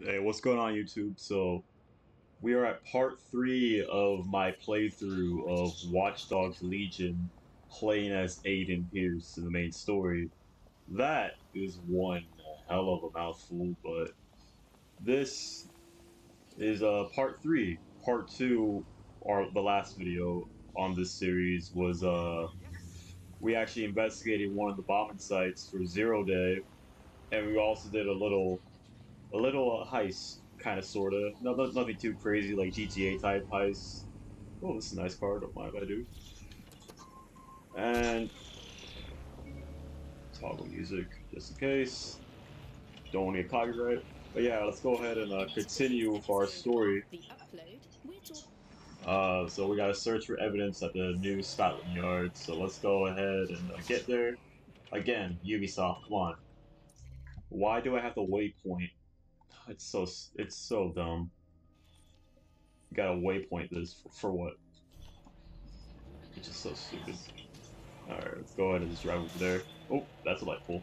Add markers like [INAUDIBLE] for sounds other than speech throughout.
Hey, what's going on YouTube? So, we are at part 3 of my playthrough of Watch Dogs Legion playing as Aiden Pearce in the main story. That is one hell of a mouthful, but this is uh, part 3. Part 2, or the last video on this series, was uh, we actually investigated one of the bombing sites for Zero Day, and we also did a little a little uh, heist, kind of, sort of. No, no, nothing too crazy, like GTA type heist. Oh, this is a nice car. Don't mind if I do. And toggle music, just in case. Don't want to get copyright. But yeah, let's go ahead and uh, continue with our story. Uh, so we gotta search for evidence at the new Scotland Yard. So let's go ahead and uh, get there. Again, Ubisoft, come on. Why do I have to waypoint? It's so it's so dumb. Gotta waypoint this for, for what? It's just so stupid. Alright, let's go ahead and just drive over there. Oh, that's a light pole.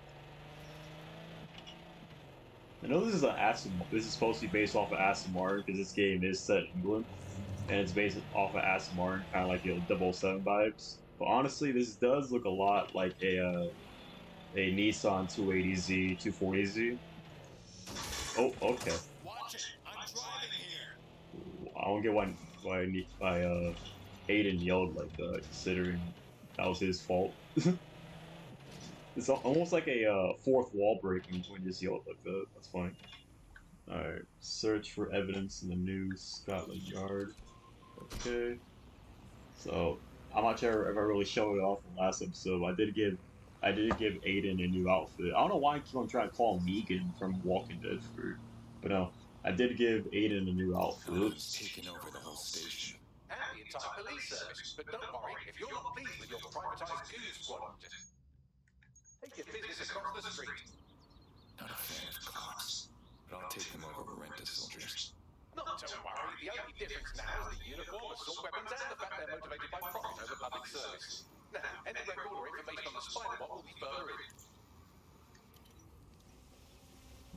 I know this is an Aston. This is supposed to be based off of Aston Martin because this game is set in England, and it's based off of Aston Martin, kind of like you know 007 vibes. But honestly, this does look a lot like a uh, a Nissan 280Z, 240Z. Oh, okay. Watch it. I'm driving here. I don't get why why why uh Aiden yelled like that, considering that was his fault. [LAUGHS] it's almost like a uh, fourth wall breaking when you just yelled like that. That's fine. Alright, search for evidence in the new Scotland Yard. Okay. So, I'm not sure if I really showed it off in the last episode, I did give I did give Aiden a new outfit. I don't know why I keep on trying to call him Negan from Walking Dead for, but no, I did give Aiden a new outfit. He's taking over the whole station. and the entire police service. But don't worry, if you're not pleased with your privatised goon squad, take your business across the street. Not a fan of cops, but I'll take them over rented soldiers. Not to worry, the only difference now is the uniform, assault weapons, and the fact they're motivated by profit over public service. Now, any record or information on the spider bot will be further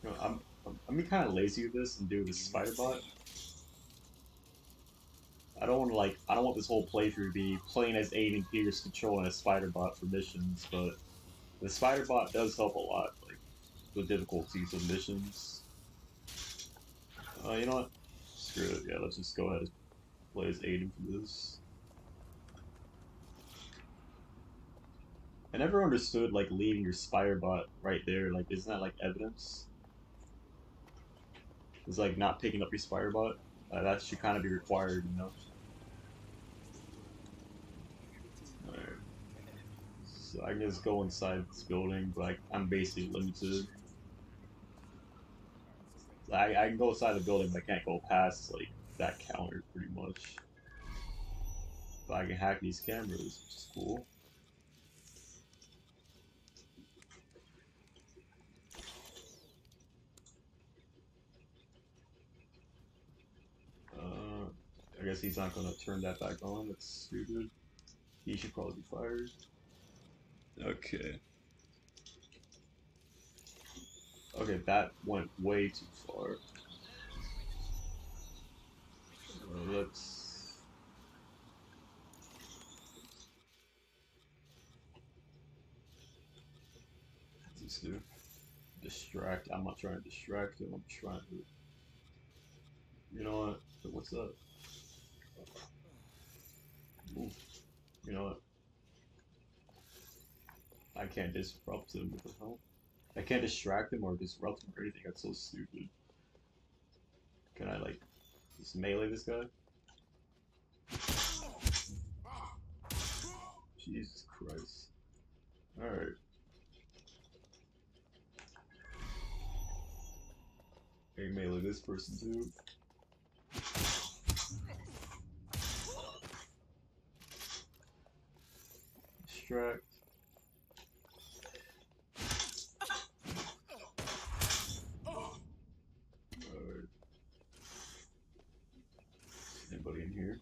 in. You I'm I'm, I'm kind of lazy with this and do this spider bot. I don't want to like I don't want this whole playthrough to be playing as Aiden Pearce controlling a spider bot for missions, but the spider bot does help a lot, like the difficulties of missions. Uh, you know what? Screw it. Yeah, let's just go ahead and play as Aiden for this. I never understood like leaving your spider bot right there. Like, isn't that like evidence? It's like not picking up your spider bot. Uh, that should kind of be required, you know. So I can just go inside this building, but I, I'm basically limited. I, I can go inside the building, but I can't go past like that counter pretty much. But I can hack these cameras, which is cool. Uh, I guess he's not gonna turn that back on. That's stupid. He should probably be fired. Okay. Okay, that went way too far. Uh, let's. This do? Distract. I'm not trying to distract him. I'm trying to. You know what? What's that? Ooh. You know what? I can't disrupt him. What the hell? I can't distract him or disrupt him or anything. That's so stupid. Can I like just melee this guy? Jesus Christ. Alright. Hey, melee this person too. Anybody in here?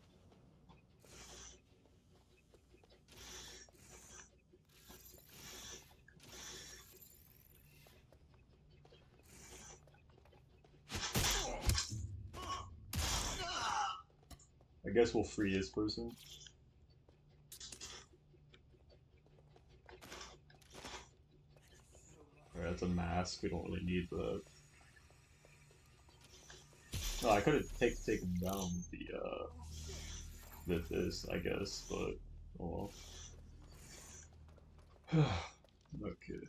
I guess we'll free this person. Mask. We don't really need the... No, I could have take, taken down the, uh, with this, I guess, but, oh well. [SIGHS] okay.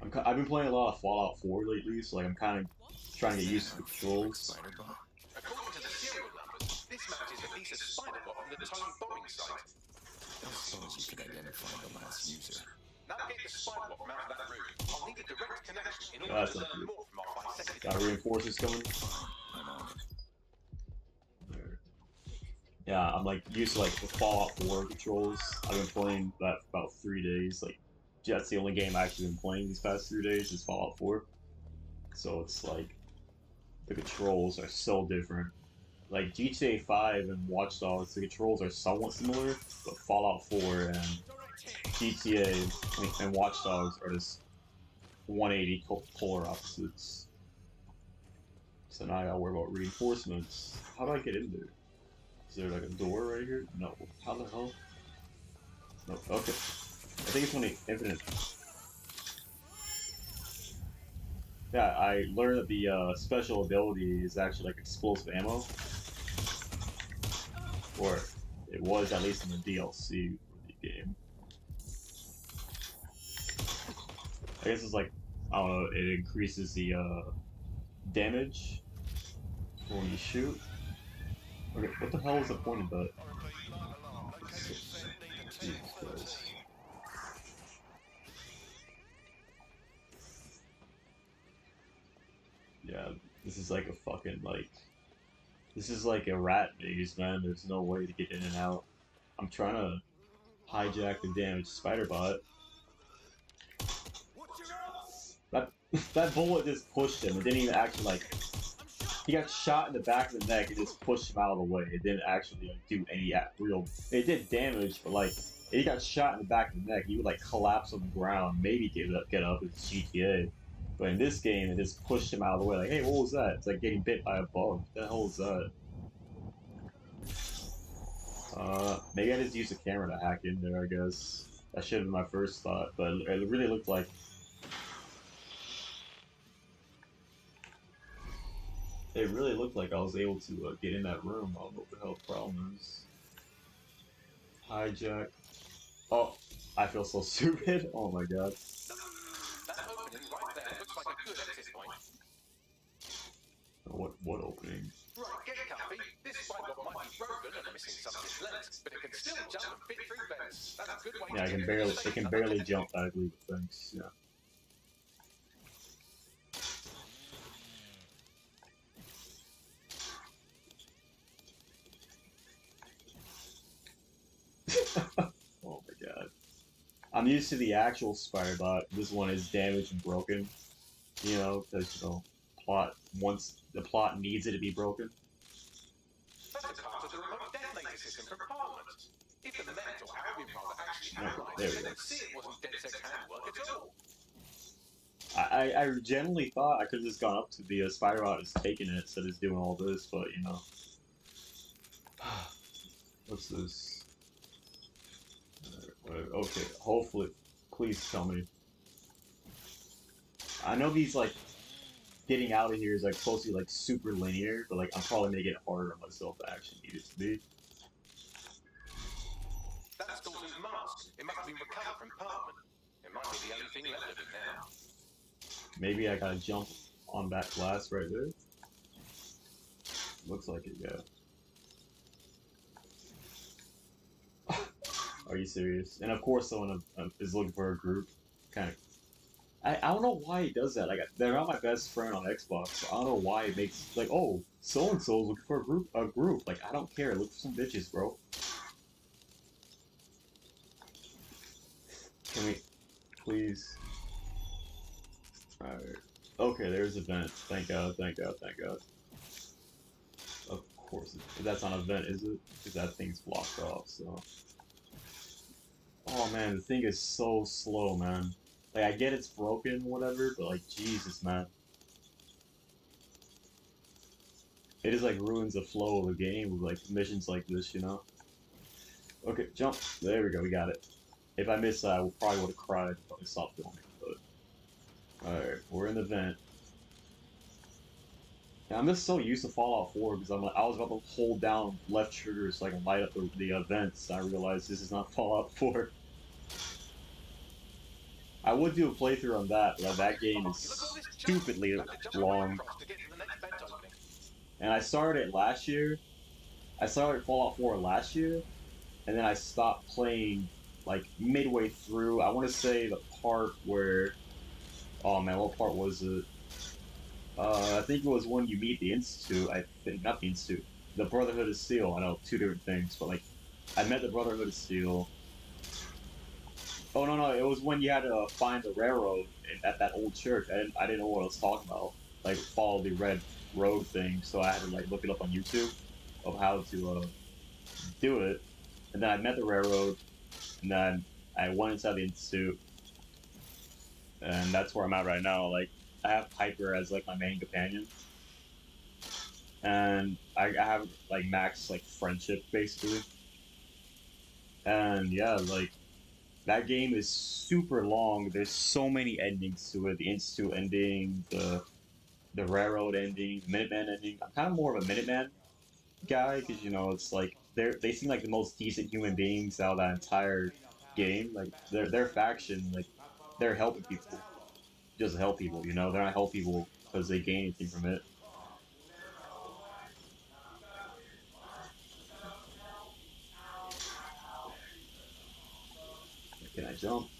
I'm, I've been playing a lot of Fallout 4 lately, so like I'm kind of trying to get used to the controls. Spider? According to the serial numbers, this matches a piece of spider bot from the Tone bombing site. As soon as you can identify the last user. Navigate the spider bot from out of that room. I'll need a direct connection in Oh, order that's to learn good. more from our bisected Got reinforcements coming. I'm on it. There. Yeah, I'm like used to like the Fallout 4 controls. I've been playing that for about three days. Like, that's the only game I've actually been playing these past three days is Fallout 4. So it's like the controls are so different. Like GTA 5 and Watch Dogs, the controls are somewhat similar, but Fallout 4 and GTA and Watch Dogs are just 180 polar opposites. So now I gotta worry about reinforcements. How do I get in there? Is there like a door right here? No. How the hell? No. Okay. I think it's only infinite. Yeah, I learned that the uh, special ability is actually like explosive ammo. Or it was at least in the DLC for the game. I guess it's like, I don't know, it increases the uh, damage when you shoot. Okay, what the hell is the point of that? Yeah, this is like a fucking like this is like a rat maze, man. There's no way to get in and out. I'm trying to hijack the damaged spider bot. [LAUGHS] That bullet just pushed him. It didn't even actually like he got shot in the back of the neck and just pushed him out of the way. It didn't actually like, do any real. It did damage, but like he got shot in the back of the neck, he would like collapse on the ground, maybe get up, get up. It's GTA. But in this game, it just pushed him out of the way. Like, hey, what was that? It's like getting bit by a bug. What the hell is that? Uh, maybe I just used a camera to hack in there. I guess that should have been my first thought, but it really looked like It really looked like I was able to uh, get in that room. I don't what the hell the problem is. Hijack. Oh, I feel so [LAUGHS] stupid. Oh my god. That opening right there looks like a good exit point. What what opening? Right, get comfy. This might be broken and missing some of its legs, but it can still jump and fit through vents. That's a good way Yeah, I can barely it can barely jump. I believe thanks. Yeah. [LAUGHS] oh my god. I'm used to the actual spider bot. This one is damaged and broken. You know, because you know, plot once the plot needs it to be broken. That's a part of the remote detonator system for Parliament. If the Met or Albion rather actually Yeah, analysed there we go. would see it wasn't DedSec's handwork at all. I, I, genuinely thought I could have just gone up to the uh, spider bot and taken it instead of doing all this, but you know. [SIGHS] What's this? Okay, hopefully, please tell me. I know these like getting out of here is like supposed to be like super linear, but like I'm probably making it harder on myself I actually need it to be. That's Dalton's mask. It must have been recovered from Parliament. It might be the only thing left of it now. Maybe I gotta jump on that glass right there. Looks like it, yeah. Are you serious? And of course, someone uh, is looking for a group. Kind of. I, I don't know why he does that. Like they're not my best friend on Xbox. I don't know why it makes like oh so and so's looking for a group. A group. Like I don't care. Look for some bitches, bro. Can we, please? Alright. Okay, there's a vent. Thank God, thank God, thank God. Of course. That's not a vent, is it? Because that thing's blocked off, so. Oh man, the thing is so slow, man. Like, I get it's broken, whatever, but like, Jesus, man. it just like ruins the flow of the game with like missions like this, you know. Okay, jump. There we go. We got it. If I missed that, I probably would have cried. Probably stopped filming. But all right, we're in the vent. I'm just so used to Fallout 4 because I'm like, I was about to hold down left trigger so I can light up the, the events. I realized this is not [LAUGHS] Fallout 4. I would do a playthrough on that, but that game is stupidly long. And I started it last year. I started Fallout 4 last year, and then I stopped playing like midway through. I want to say the part where, oh man, what part was it? Uh, I think it was when you meet the Institute. I think not the Institute, the Brotherhood of Steel. I know two different things, but like, I met the Brotherhood of Steel. Oh no no! It was when you had to find the railroad at that old church. I didn't I didn't know what I was talking about. Like follow the red road thing, so I had to like look it up on YouTube of how to uh, do it. And then I met the railroad, and then I went inside the institute, and that's where I'm at right now. Like I have Piper as like my main companion, and I, have like max like friendship basically. And yeah, like that game is super long. There's so many endings to it. The institute ending, the the railroad ending, the Minuteman ending. I'm kind of more of a Minuteman guy because you know it's like they they seem like the most decent human beings out of that entire game. Like their their faction, like they're helping people, just help people. You know, they're not help people because they gain anything from it. Can I jump?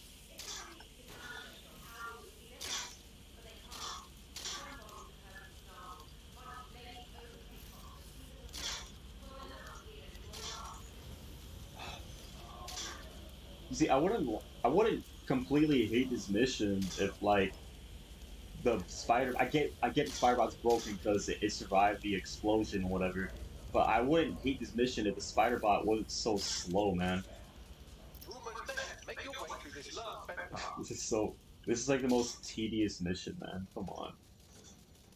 [SIGHS] See, I wouldn't, I wouldn't completely hate this mission if like the spider. I get, I get the spider bot's broken because it, it survived the explosion, or whatever. But I wouldn't hate this mission if the spider bot wasn't so slow, man. This is so. This is like the most tedious mission, man. Come on.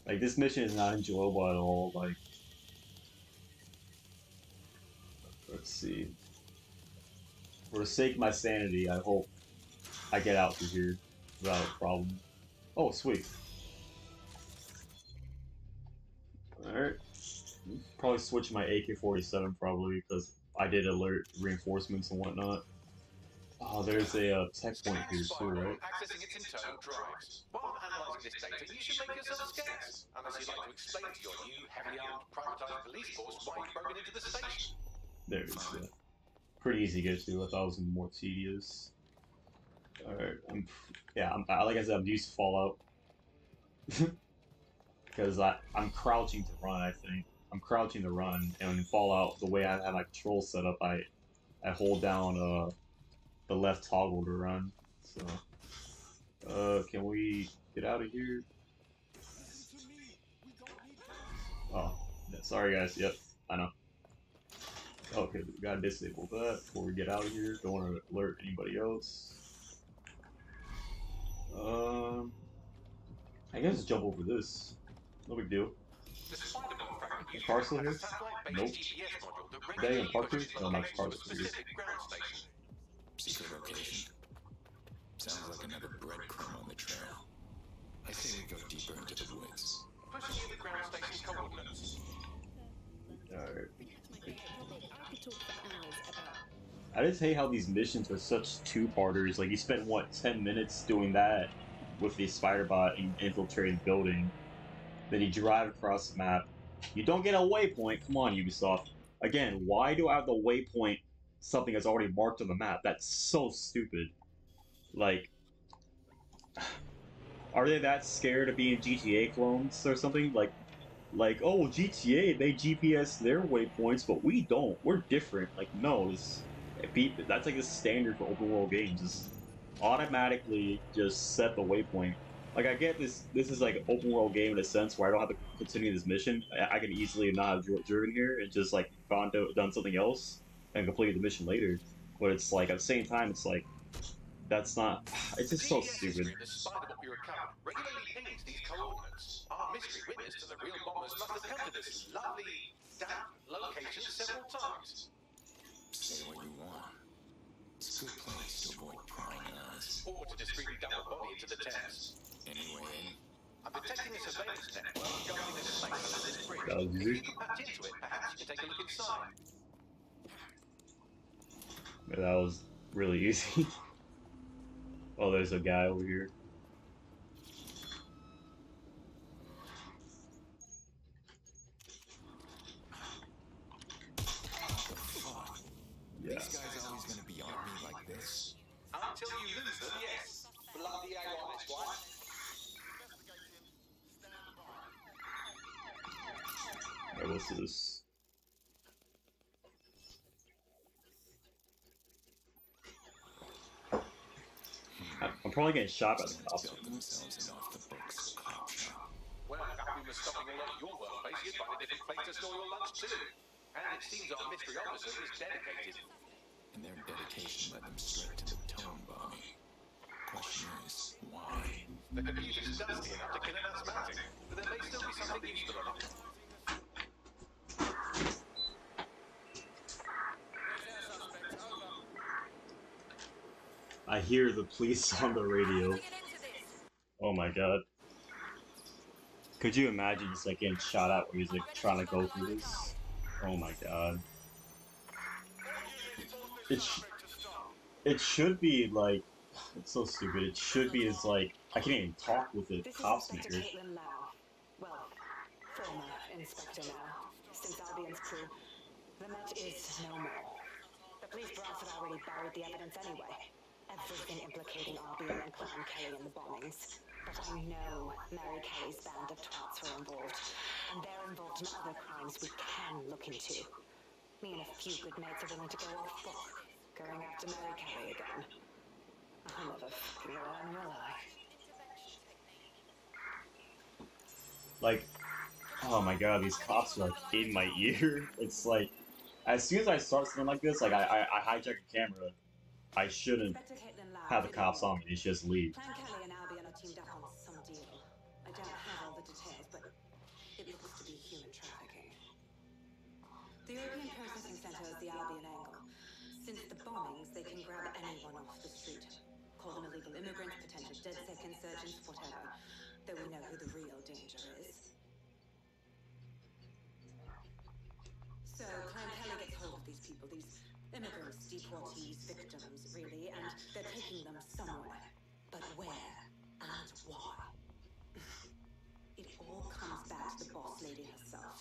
Like this mission is not enjoyable at all. Like, let's see. For the sake of my sanity, I hope I get out through here without a problem. Oh, sweet. Alright. Probably switch my AK-47 probably because I did alert reinforcements and whatnot. Oh, there's a uh, tech point here too, right? Accessing its internal drives. While analysing this data, you should make yourself scarce. Unless you'd like to explain to your new, heavily armed, privatised police force why you broke into the station. There it is. Yeah. Pretty easy to get to. I thought it was more tedious. Alright, I'm yeah, I'm like I said, I'm used to Fallout. [LAUGHS] Because I'm crouching to run. I think I'm crouching to run, and in Fallout, the way I have my control set up, I I hold down uh the left toggle to run. So, uh, can we get out of here? Oh, yeah, sorry guys. Yep, I know. Okay, we gotta disable that before we get out of here. Don't want to alert anybody else. Um, I guess jump over this. No big deal. The Spider-Man fragment Is Parcel here? a satellite-based Nope. GPS module that They in regularly Parker? Oh, not locations of a Parker. specific ground station. Secret location. Sounds like another breadcrumb on the trail. I say we go deeper into the woods. Pushing you the ground station coordinates. Alright. I just hate how these missions are such two-parters. Like you spent what ten minutes doing that with the spider bot in- infiltrating the building. Then you drive across the map. You don't get a waypoint. Come on, Ubisoft. Again, why do I have the waypoint something that's already marked on the map? That's so stupid. Like, are they that scared of being GTA clones or something? Like, like oh GTA they GPS their waypoints, but we don't. We're different. Like, no, it's, be- that's like the standard for open world games. Is automatically just set the waypoint. Like I get this. This is like an open world game in a sense where I don't have to continue this mission. I, I can easily not have dri- driven here and just like gone to done something else and completed the mission later. But it's like at the same time, it's like That's not. [SIGHS] It's just so stupid. history, The spider bot we recovered regularly pings these coordinates. Our mystery witness to the real bombers must have come to this lovely, damp location several times. Say what you want. It's a good place to avoid prying eyes. Or to discreetly dump a body into the Thames. Anyway, I'm detecting a surveillance network governing a space under this bridge. If you can patch into it, perhaps you can take a look inside. That was really [LAUGHS] easy. oh, there's a guy over here. fuck. Yeah. These guys always gonna be on me like this? Until you lose them, yes. Bloody hell on this one. Alright, what's? I'm I'm probably getting shot by the cops. Themselves off the books. Well, after we were stopping all over your workplace, you'd find a different place to store your lunch too. And it seems our mystery officer is dedicated. And their dedication led them straight to the tone bombing. Question is, why? The computer's dusty enough to kill an asthmatic, but there may still be something useful on it. I hear the police [LAUGHS] on the radio. Oh my god. Could you imagine just like getting shot at when he's like trying to go through this? Oh my god. It, sh- it should be like. [SIGHS] It's so stupid. It should be as like. I can't even talk with the cops. Lau. Well, former Inspector Lau, since Albion's crew. The Met is no more. The police brass had already buried the evidence anyway. Everything implicating Albion and Clan Kelly in the bombings. But I know Mary Kelly's band of twats were involved, and they're involved in other crimes we can look into. Me and a few good mates are willing to go off book, going after Mary Kelly again. I'll never fucking learn, will I? Like, oh my god, these cops are like in my ear. [LAUGHS] It's like, as soon as I start something like this, like I, I, I hijack a camera, I shouldn't Inspector Caitlin Lau, have the cops on me. They should just leave. Clan Kelly and Albion are teamed up on some deal. I don't have all the details, but it looks to be human trafficking. The European Processing Center is the Albion angle. Since the bombings, they can grab anyone off the street. Call them illegal immigrants, potential DedSec insurgents, whatever. Though we know who the real danger is. So Clan Kelly gets hold of these people, these immigrants, deportees, really, and they're taking them somewhere. But where and why? [SIGHS] It all comes back to the boss lady herself.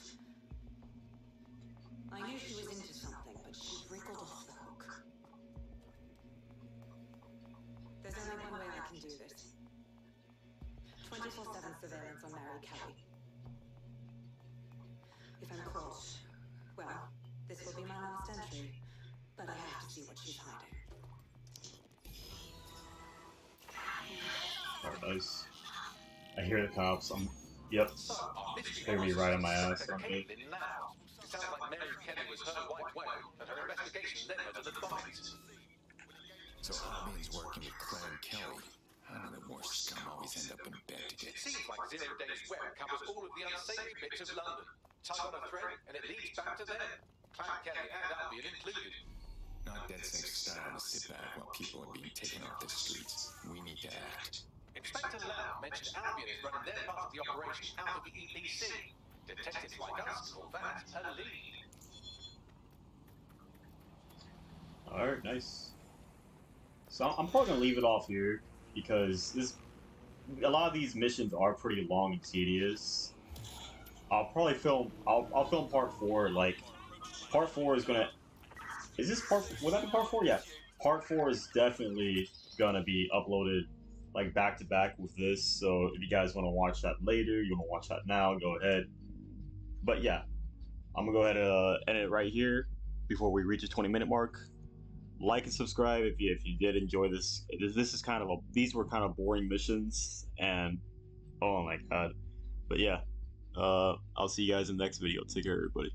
I knew she was into something, but she wriggled off the hook. There's only one way I can do this. 24-7 surveillance on Mary Kelly. Nice. I hear the cops. I'm. Yep. So, our mystery They're gonna be right on my is ass, Inspector aren't they? Caitlin Lau. Like Mary Kelly was her white whale, and her investigation led her to the bombings. So Albion's working with Clan Kelly. How do the more scum always end up in bed It together? seems like Zero Days Web covers all of the unsavory bits of London. Tug on a thread, and it leads back to them. Clan Kelly and Albion included. Not DedSec's style to sit back while people are being taken off the streets. We need to act. Inspector Lau mentioned Albion is running their part of the operation out of the EPC. Detectives like us call that a lead. Alright, nice. So I'm probably gonna leave it off here because this a lot of these missions are pretty long and tedious. I'll probably film I'll I'll film part four like part four is gonna is this part was that the part four? Yeah. Part four is definitely gonna be uploaded like back to back with this. So if you guys wanna watch that later, you wanna watch that now, go ahead. But yeah. I'm gonna go ahead and uh, end it right here before we reach the 20 minute mark like and subscribe if you if you did enjoy this. This this is kind of a these were kind of boring missions and oh my god. But yeah, uh, I'll see you guys in the next video. Take care, everybody.